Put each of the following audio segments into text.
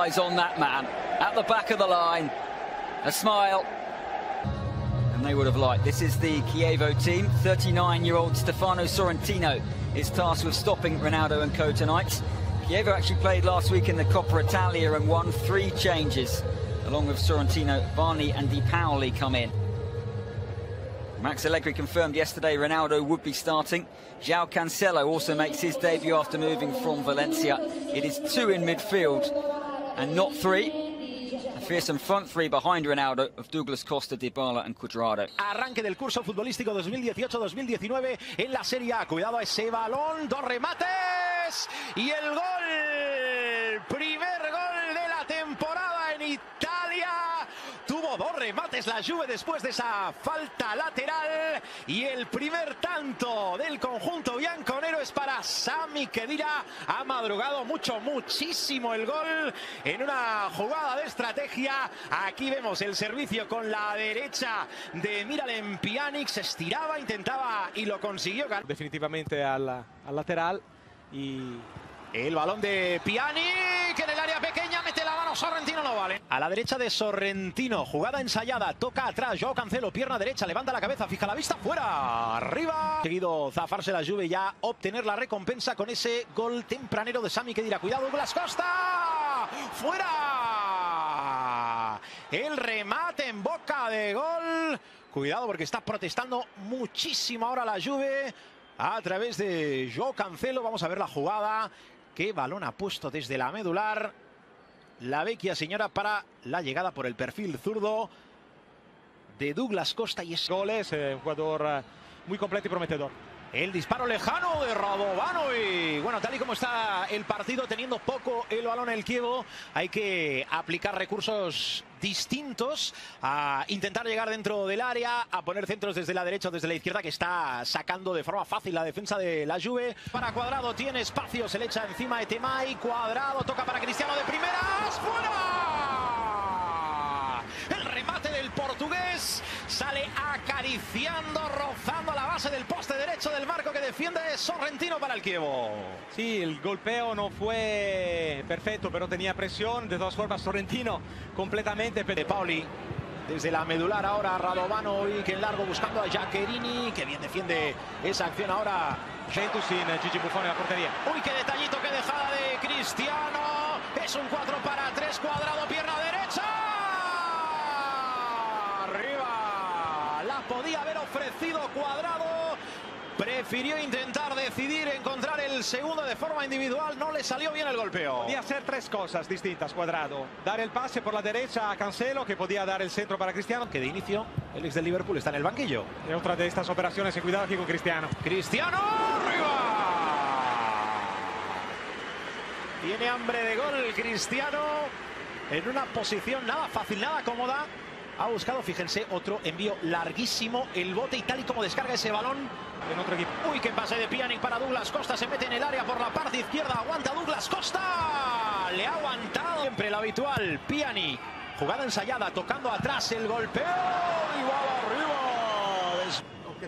eyes on that man at the back of the line. A smile. And they would have liked. This is the Chievo team. 39-year-old Stefano Sorrentino is tasked with stopping Ronaldo and co tonight. Chievo actually played last week in the Coppa Italia and won three changes. Along with Sorrentino, Varney and Di Paoli come in. Max Allegri confirmed yesterday Ronaldo would be starting. João Cancelo also makes his debut after moving from Valencia. It is two in midfield and not three. A fearsome front three behind Ronaldo of Douglas Costa, Dybala and Cuadrado. Arranque del curso futbolístico 2018-2019 en la Serie A. Cuidado a ese balón, dos remates y el gol. Primer gol de la temporada en Italia. Tuvo dos remates la Juve después de esa falta lateral y el primer tanto del conjunto bianconero es para Sami Khedira. Ha madrugado mucho, muchísimo el gol en una jugada de estrategia. Aquí vemos el servicio con la derecha de Miralem Pjanic. Se estiraba, intentaba y lo consiguió. Definitivamente al, al lateral y el balón de Pjanic en el área pequeña, mete Sorrentino, no vale. A la derecha de Sorrentino, jugada ensayada, toca atrás, Joao Cancelo, pierna derecha, levanta la cabeza, fija la vista, fuera, arriba. Seguido zafarse la Juve ya obtener la recompensa con ese gol tempranero de Sami Khedira. Cuidado, Douglas Costa, fuera. El remate en boca de gol. Cuidado porque está protestando muchísimo ahora la Juve a través de Joao Cancelo. Vamos a ver la jugada. Qué balón ha puesto desde la medular. La vecchia señora para la llegada por el perfil zurdo de Douglas Costa y es goles, eh, un jugador eh, muy completo y prometedor. El disparo lejano de Radovano y bueno, tal y como está el partido, teniendo poco el balón el Kievo, hay que aplicar recursos distintos a intentar llegar dentro del área, a poner centros desde la derecha o desde la izquierda que está sacando de forma fácil la defensa de la Juve. Para Cuadrado tiene espacio, se le echa encima de Temay, Cuadrado toca para Cristiano de primeras, fuera. El remate del portugués sale acariciando, rozando la base del poste derecho del marco que defiende Sorrentino para el Kievo. Sí, el golpeo no fue perfecto, pero tenía presión. De todas formas, Sorrentino completamente. De Pauli desde la medular ahora Radovano y que en largo buscando a Giaccherini, que bien defiende esa acción ahora. Juventus sin Gigi Buffon en la portería. Uy, qué detallito, qué dejada de Cristiano. Es un 4 para 3, cuadrado, pierna derecha. Arriba. La podía haber ofrecido cuadrado. Prefirió intentar decidir encontrar el segundo de forma individual. No le salió bien el golpeo. Podía hacer tres cosas distintas, Cuadrado. Dar el pase por la derecha a Cancelo, que podía dar el centro para Cristiano. Que de inicio, el ex del Liverpool está en el banquillo. Y otra de estas operaciones, y cuidado aquí con Cristiano. Cristiano, arriba. Tiene hambre de gol Cristiano. En una posición nada fácil, nada cómoda. Ha buscado, fíjense, otro envío larguísimo. El bote y tal y como descarga ese balón. En otro equipo. Uy, qué pase de Pjanic para Douglas Costa. Se mete en el área por la parte izquierda. Aguanta Douglas Costa. Le ha aguantado. Siempre el habitual. Pjanic. Jugada ensayada, tocando atrás el golpeo. Arriba.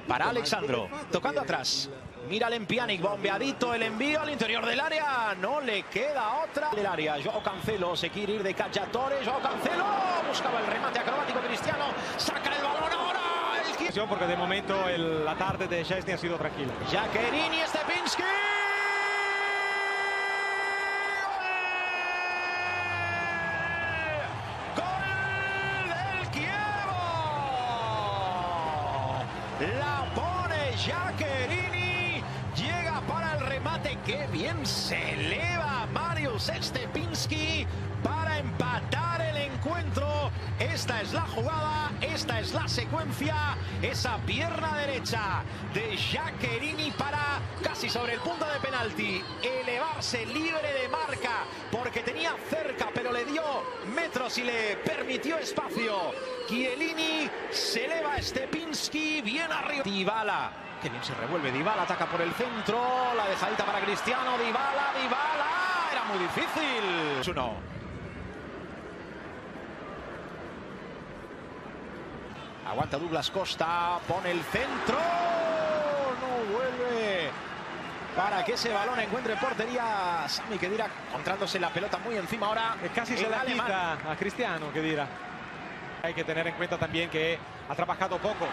Para Alexandro. Tocando atrás. Mira el Pjanic, bombeadito el envío al interior del área. No le queda otra. Del área, Joao Cancelo se quiere ir de Cacciatore. Joao Cancelo buscaba el remate acrobático cristiano. Saca el balón ahora. El... Porque de momento el, la tarde de Chesney ha sido tranquila. Jacquerini, Stepinski. La pone Jacquerini. Llega para el remate. Qué bien se eleva Marius Stepinski encuentro. Esta es la jugada, esta es la secuencia. Esa pierna derecha de Jacquerini para casi sobre el punto de penalti. Elevarse libre de marca porque tenía cerca, pero le dio metros y le permitió espacio. Chiellini se eleva Stepinski bien arriba. Dybala. Que bien se revuelve Dybala, ataca por el centro, la dejadita para Cristiano, Dybala, Dybala, era muy difícil. Uno. Aguanta Douglas Costa, pone el centro, no vuelve para que ese balón encuentre portería. Sami Kedira encontrándose la pelota muy encima ahora. Casi se la quita a Cristiano, que dirá. Hay que tener en cuenta también que ha trabajado poco.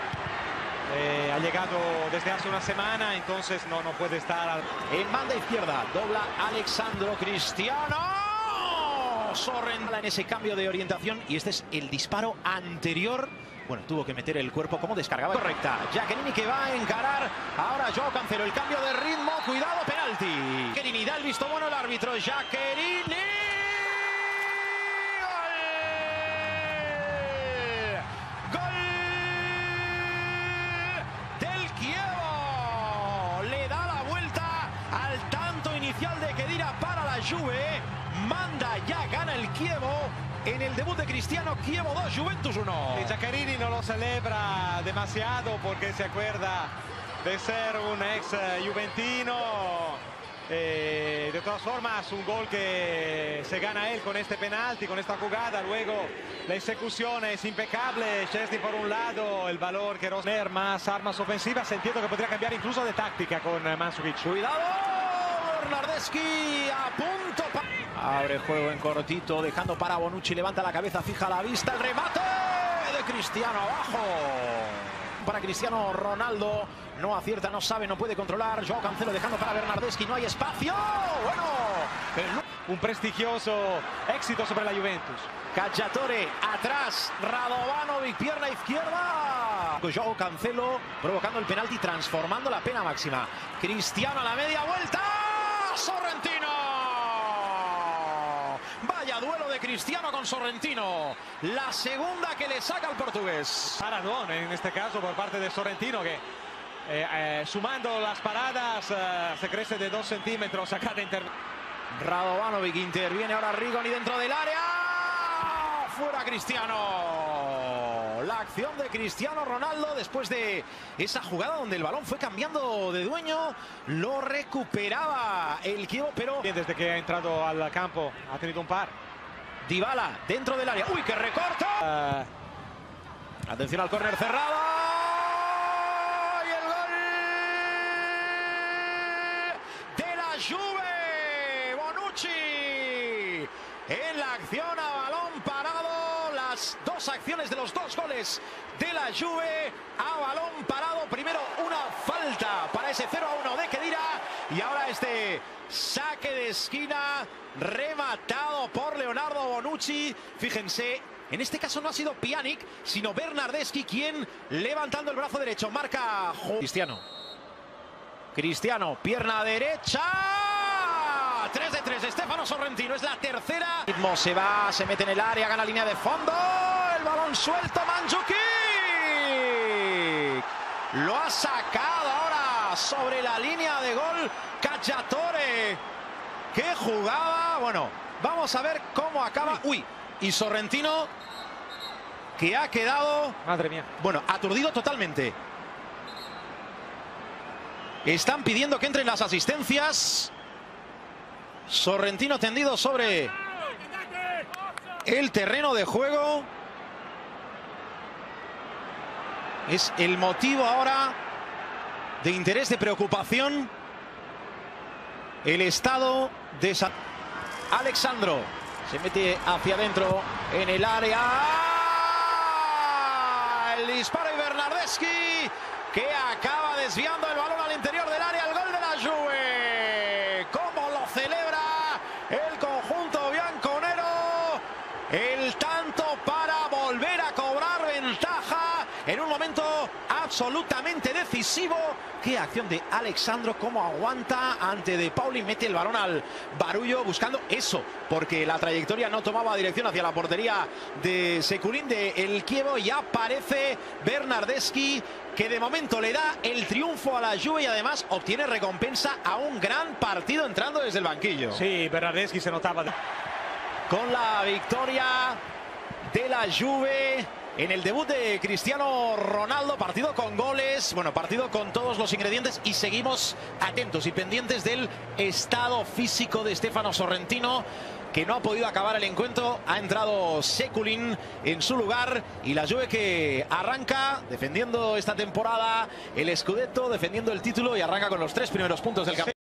Eh, ha llegado desde hace una semana, entonces no, no puede estar al- En banda izquierda, dobla Alexandro Cristiano. Sorrentino en ese cambio de orientación y este es el disparo anterior. Bueno, tuvo que meter el cuerpo como descargaba. Correcta. Giaccherini que va a encarar. Ahora Joao Cancelo. El cambio de ritmo. Cuidado, penalti. Giaccherini da el visto bueno el árbitro. La Juve. Manda ya, gana el Kievo. En el debut de Cristiano, Kievo 2, Juventus 1. Y Giaccherini no lo celebra demasiado porque se acuerda de ser un ex eh, juventino. Eh, de todas formas, un gol que se gana él con este penalti, con esta jugada. Luego la ejecución es impecable. Chesney por un lado, el valor que tener más armas ofensivas. Entiendo que podría cambiar incluso de táctica con eh, Mandzukic. Cuidado, Bernardeschi a punto. pa- Abre juego en cortito, dejando para Bonucci, levanta la cabeza, fija la vista, el remate de Cristiano abajo. Para Cristiano Ronaldo, no acierta, no sabe, no puede controlar. Joao Cancelo dejando para Bernardeschi, no hay espacio. Bueno, el Un prestigioso éxito sobre la Juventus. Cacciatore atrás, Radovanovic, pierna izquierda. Joao Cancelo provocando el penalti, transformando la pena máxima. Cristiano a la media vuelta. Sorrentino. De Cristiano con Sorrentino. La segunda que le saca al portugués. Paradón en este caso por parte de Sorrentino que eh, eh, sumando las paradas eh, se crece de dos centímetros a cada intervención. Radovanovic interviene ahora Rigoni dentro del área. Fuera Cristiano. La acción de Cristiano Ronaldo después de esa jugada donde el balón fue cambiando de dueño. Lo recuperaba el Kievo, pero Desde que ha entrado al campo ha tenido un par. Dybala dentro del área. ¡Uy, qué recorte! Eh, Atención al córner cerrado. Y el gol de la Juve. Bonucci. En la acción a balón parado. Las dos acciones de los dos goles de la Juve a balón parado. Primero una falta para ese 0 a 1 de Kedira. Y ahora este saque de esquina rematado por Leonardo Bonucci. Fíjense, en este caso no ha sido Pjanic, sino Bernardeschi quien levantando el brazo derecho marca Cristiano. Cristiano, pierna derecha. 3 de 3, Estefano Sorrentino, es la tercera. Ritmo se va, se mete en el área, gana línea de fondo. El balón suelto, Mandzukic. Lo ha sacado ahora sobre la línea de gol Cacciatore. ¡Qué jugada! Bueno, vamos a ver cómo acaba. Uy, y Sorrentino que ha quedado, madre mía. bueno, aturdido totalmente. Están pidiendo que entren las asistencias. Sorrentino tendido sobre el terreno de juego. Es el motivo ahora de interés, de preocupación. El estado de Sa- Alexandro se mete hacia adentro en el área. El disparo y Bernardeschi que acaba desviando el balón al interior del área. El gol de la Juve. ¿Cómo lo celebra el conjunto bianconero? El tanto para volver a cobrar ventaja en un momento absolutamente decisivo. Qué acción de Alexandro, cómo aguanta ante De Pauli, mete el balón al barullo buscando eso, porque la trayectoria no tomaba dirección hacia la portería de Seculín de El Kievo y aparece Bernardeschi que de momento le da el triunfo a la Juve y además obtiene recompensa a un gran partido entrando desde el banquillo Sí, Bernardeschi se notaba. con la victoria de la Juve en el debut de Cristiano Ronaldo, partido con goles, bueno, partido con todos los ingredientes y seguimos atentos y pendientes del estado físico de Stefano Sorrentino que no ha podido acabar el encuentro, ha entrado Seculin en su lugar y la Juve que arranca defendiendo esta temporada el Scudetto, defendiendo el título y arranca con los tres primeros puntos del campeonato.